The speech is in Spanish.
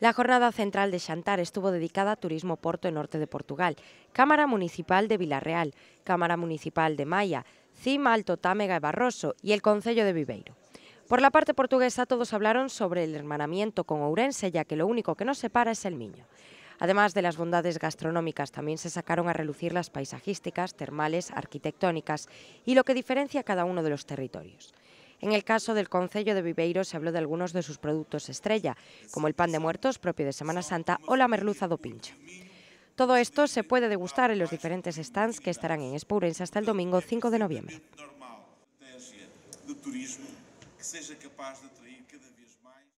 La jornada central de Xantar estuvo dedicada a Turismo Porto e Norte de Portugal, Cámara Municipal de Vilarreal, Cámara Municipal de Maia, CIMA, Alto Támega e Barroso y el Concello de Viveiro. Por la parte portuguesa todos hablaron sobre el hermanamiento con Ourense, ya que lo único que nos separa es el Miño. Además de las bondades gastronómicas, también se sacaron a relucir las paisajísticas, termales, arquitectónicas y lo que diferencia cada uno de los territorios. En el caso del Concello de Viveiro se habló de algunos de sus productos estrella, como el pan de muertos propio de Semana Santa o la merluza do pincho. Todo esto se puede degustar en los diferentes stands que estarán en Espourense hasta el domingo 5 de noviembre.